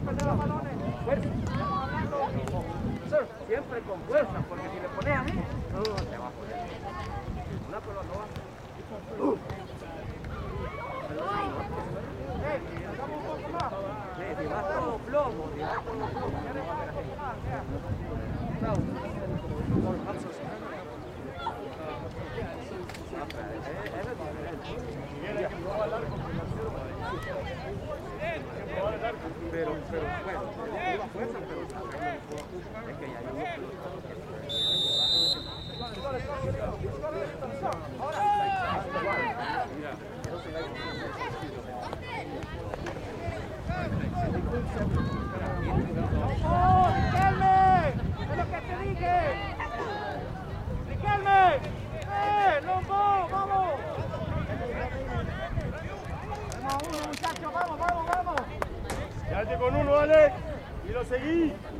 perder los balones. Fuerza, siempre con fuerza, porque si le pones a mí, no te va a poner. Una pelota va. Uh. Vas con los vas con los Por falsos. Diferente. Va con el. Pero, pero, bueno. 嗯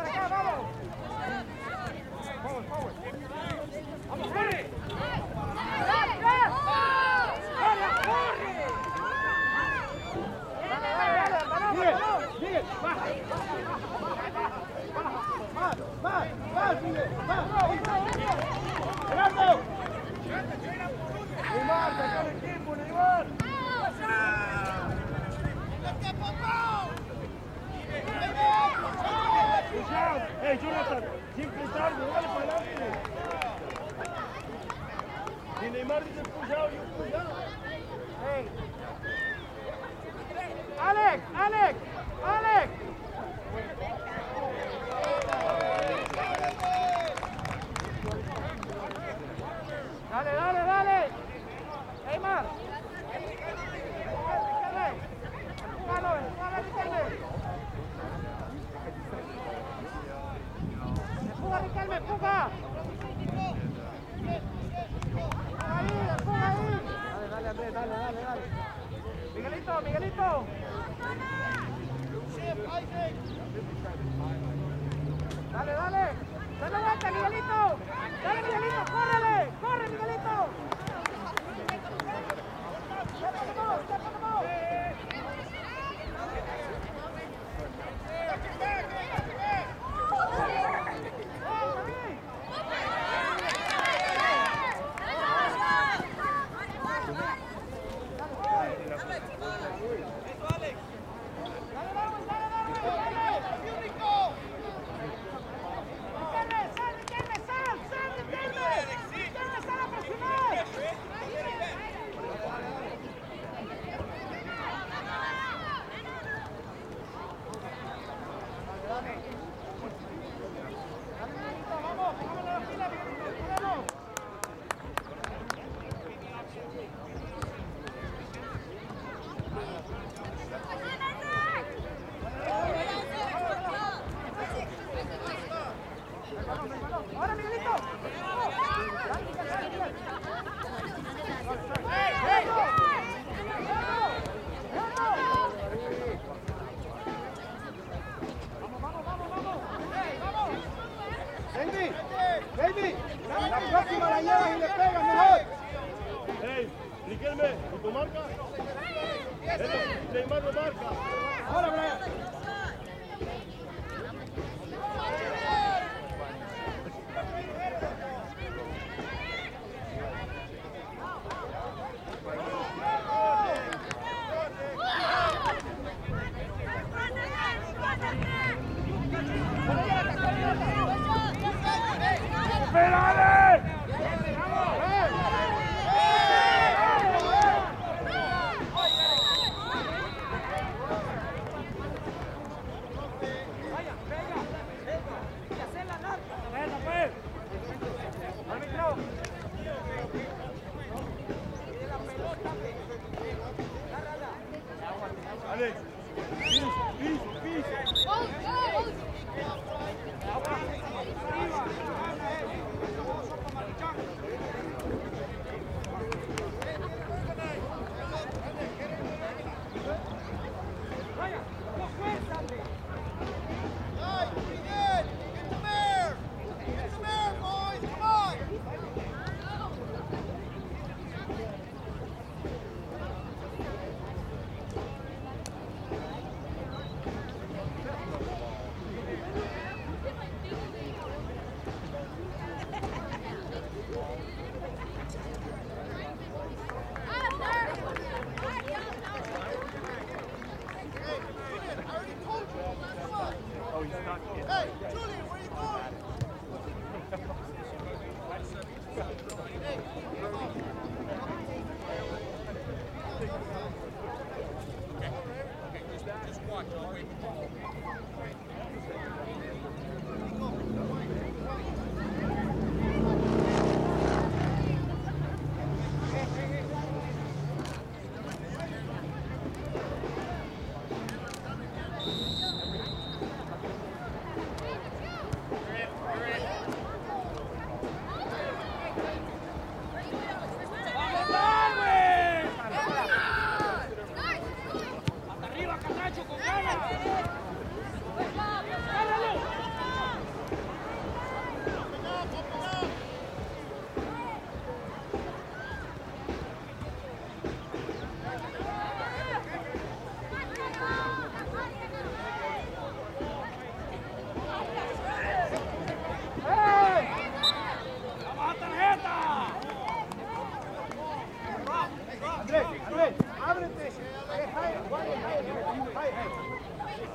ahora, ahora.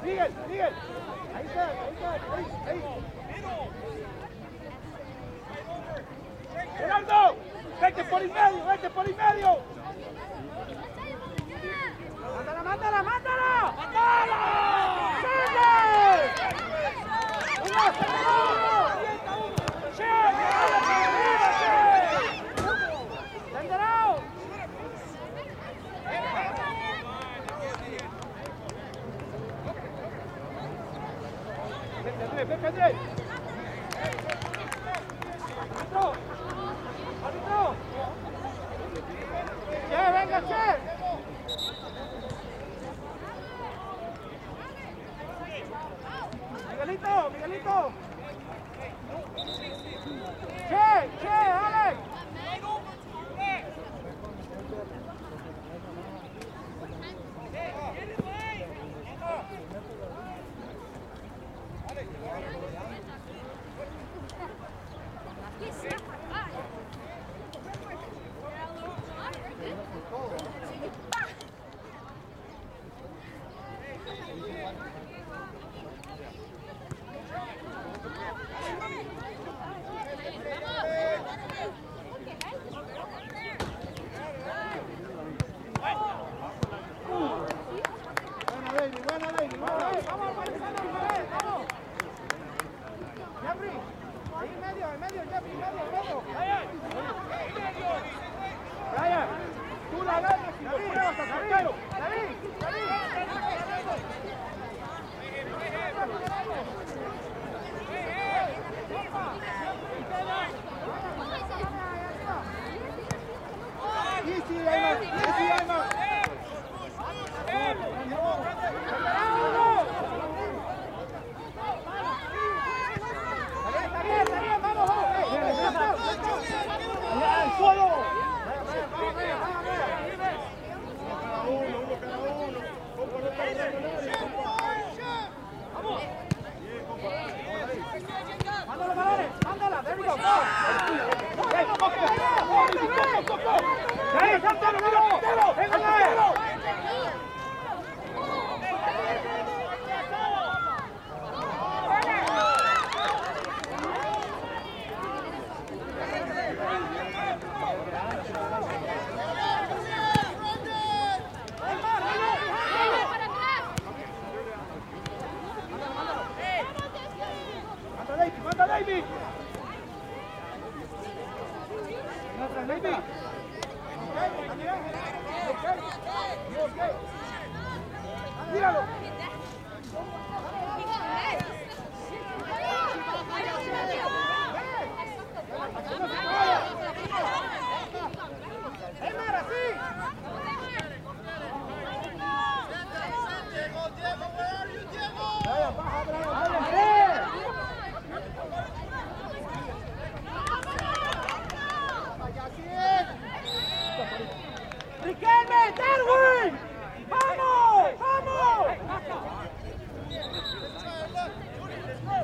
Sigan, sigan. Ahí está, ahí está, ahí, ahí. Gerardo, vete por el medio, vete por el medio. Mátala, mátala, mátala. Mátala. ¡Sigue! ¡Una, fazer, vem fazer!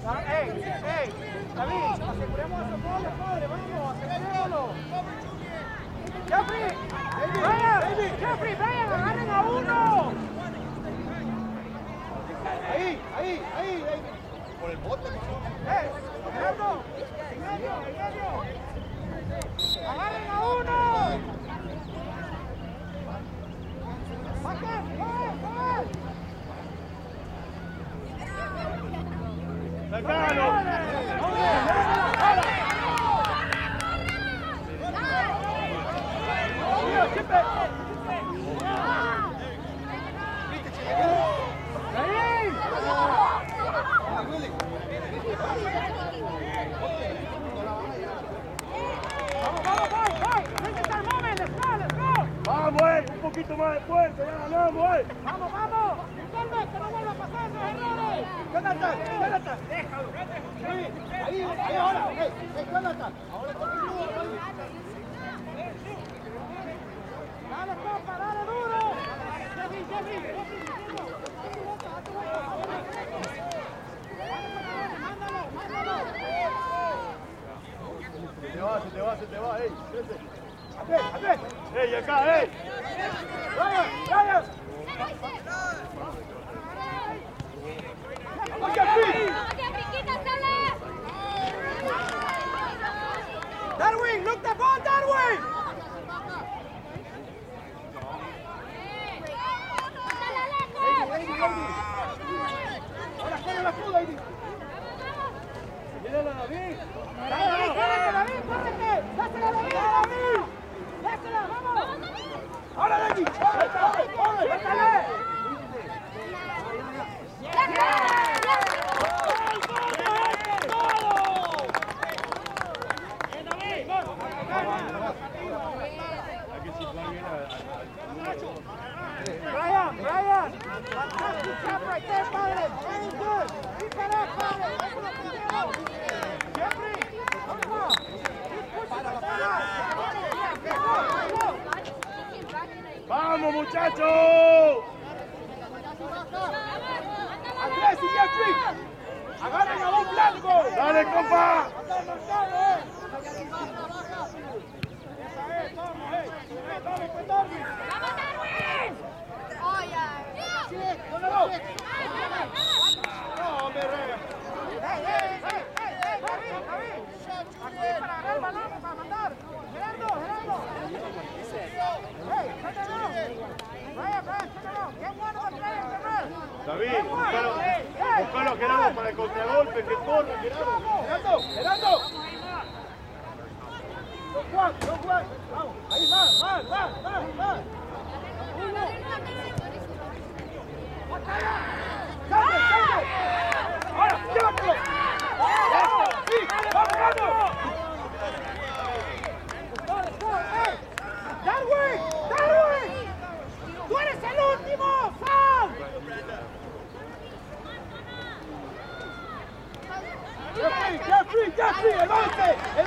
¡Ey! ¡Ey! David, aseguremos esos goles, padre. ¡Vamos! ¡Asegurémoslo! ¡Jeffrey! ¡Brian! ¡Jeffrey! ¡Brian! ¡Agarren a uno! Ahí, ahí, ahí, ahí. Por el bote. ¡Eh! ¡Fernando! ¡En medio! ¡En medio! ¡Agarren a uno! ¡Vamos, más de fuerza, ya ganamos, eh. ¡Vamos, vamos! ¡Riquelme, que no vuelva a pasar esos errores! Jonathan, Jonathan. Sí, ahí, ahí ahora, ok. Eh, Jonathan. Ahora ¡Dale, compa, dale duro! Se te va, se te va, se te va, ey. Crece. Atrás, atrás. Ey, acá, ey. Vaya, vaya. Vamos, Jeffrey. ¡Darwin, look the ball, Darwin! Ahora corre tú, David. Viene la David. ¡Dale, córrete, David, córrete! ¡Dásela a David, a David! ¡Dásela, vamos! Ahora, David. Corre, corre, corre. ¡Dásela! Brian, Brian! Fantastic job right there, padre! Very good! Keep it up, padre! That's what we do! Jeffrey, come on! Keep pushing the ball! Vamos, muchachos. ¡Andrés y Jeffrey! ¡Agarren a un blanco! Dale, compa. ¡Anda al mercado, eh! Esa es, vamos, eh! ¡Eh, Darwin, pues, Darwin! No, hombre, Rega. ¡Ey, ey, ey, ey, ey, David, David! Aquí para agarrar el balón, para mandar. Gerardo, Gerardo. Hey, turn it around. Brian, Brian, turn it around. Get one of the players to run. David, Get one. búscalo, Búscalo, Gerardo, para el contragolpe, que. No, no. Vamos, ahí va, va, va, va, va. ¡Jeffrey, Jeffrey, Jeffrey! ¡El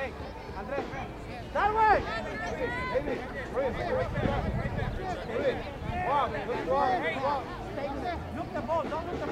Hey, Andrés, that way! Look the ball, don't look the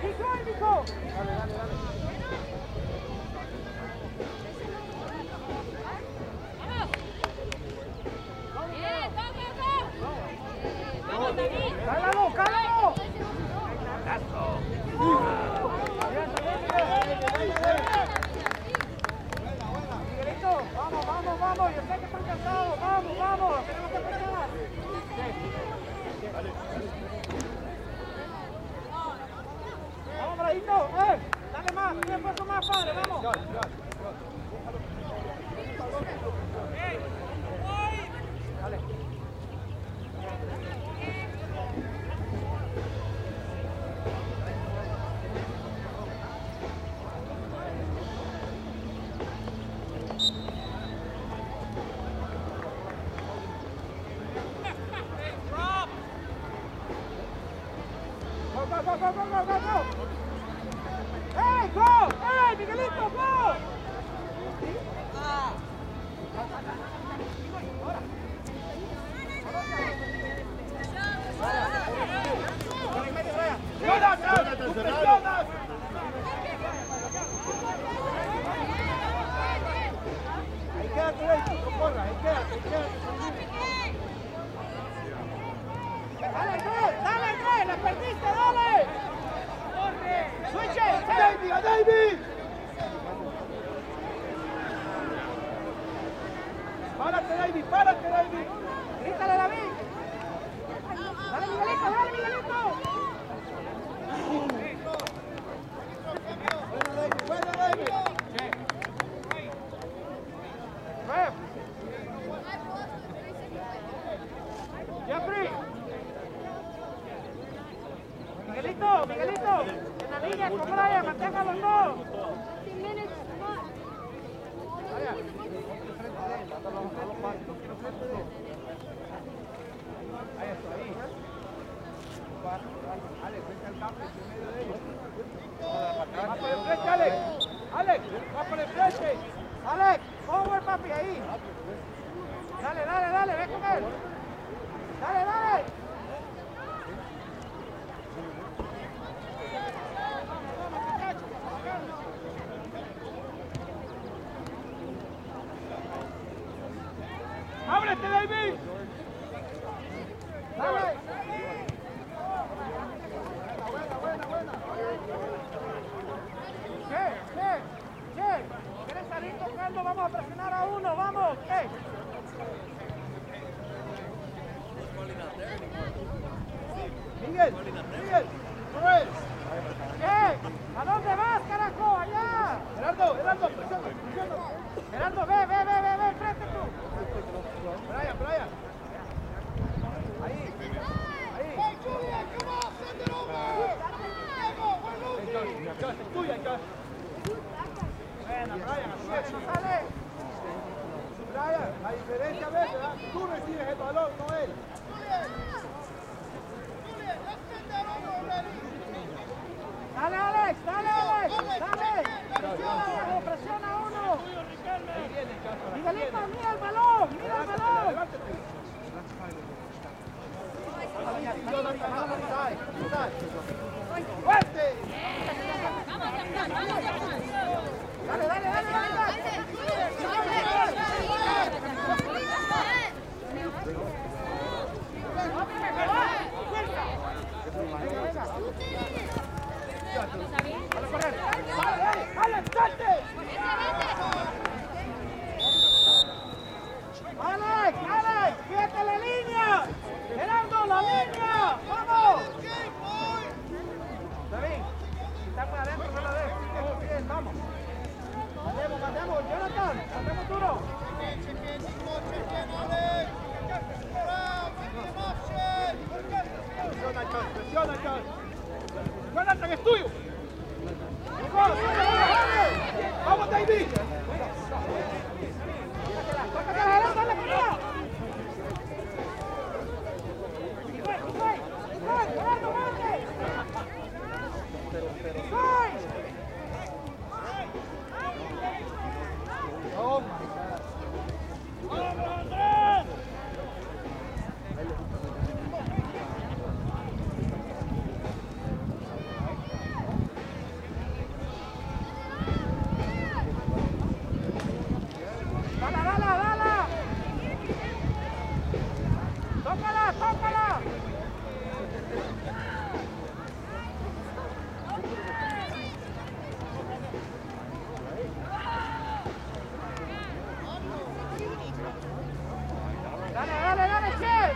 dale, dale. Josh. Jonathan, es tuyo.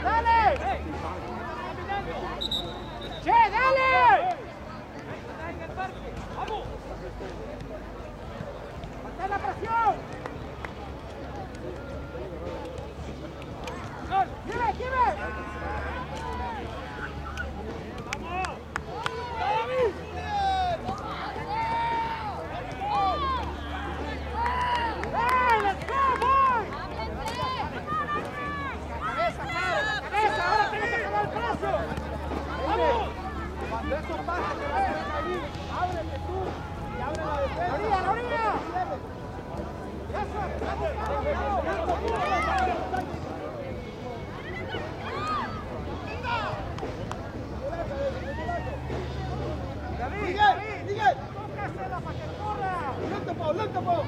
¡Dale! ¡Che, dale! ¡Vamos! la presión! Miguel. Tócasela para que corra. Lento, Pau, lento, Pau.